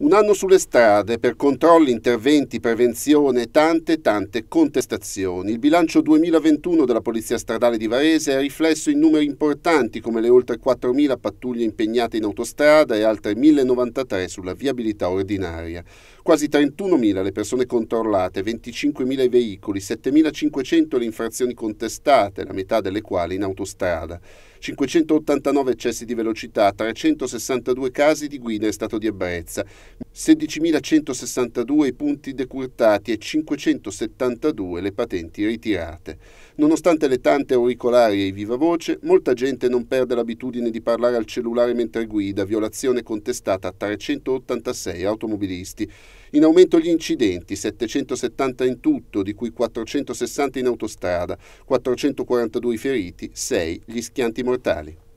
Un anno sulle strade per controlli, interventi, prevenzione e tante tante contestazioni. Il bilancio 2021 della Polizia Stradale di Varese è riflesso in numeri importanti come le oltre 4.000 pattuglie impegnate in autostrada e altre 1.093 sulla viabilità ordinaria. Quasi 31.000 le persone controllate, 25.000 i veicoli, 7.500 le infrazioni contestate, la metà delle quali in autostrada. 589 eccessi di velocità, 362 casi di guida in stato di ebbrezza, 16.162 i punti decurtati e 572 le patenti ritirate. Nonostante le tante auricolari e i viva voce, molta gente non perde l'abitudine di parlare al cellulare mentre guida, violazione contestata a 386 automobilisti. In aumento gli incidenti, 770 in tutto, di cui 460 in autostrada, 442 i feriti, 6 gli schianti mortali.